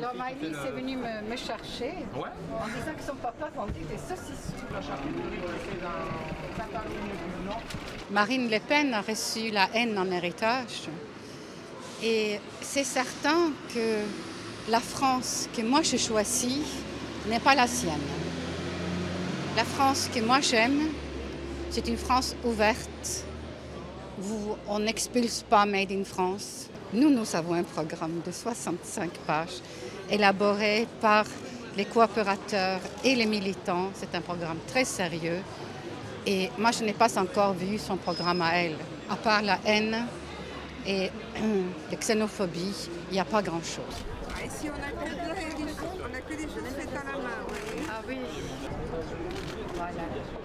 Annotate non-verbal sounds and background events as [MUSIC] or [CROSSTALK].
Alors Maëlys est venue me, me chercher Ouais. en disant que son papa vendait des saucisses. Marine Le Pen a reçu la haine en héritage. Et c'est certain que la France que moi je choisis n'est pas la sienne. La France que moi j'aime, c'est une France ouverte, on n'expulse pas Made in France. Nous, nous avons un programme de 65 pages élaboré par les coopérateurs et les militants. C'est un programme très sérieux. Et moi, je n'ai pas encore vu son programme à elle. À part la haine et [CLEARS THROAT] la xénophobie, il n'y a pas grand-chose. Ici, on a que des, on a que des choses faites à la main. Ah oui. Voilà.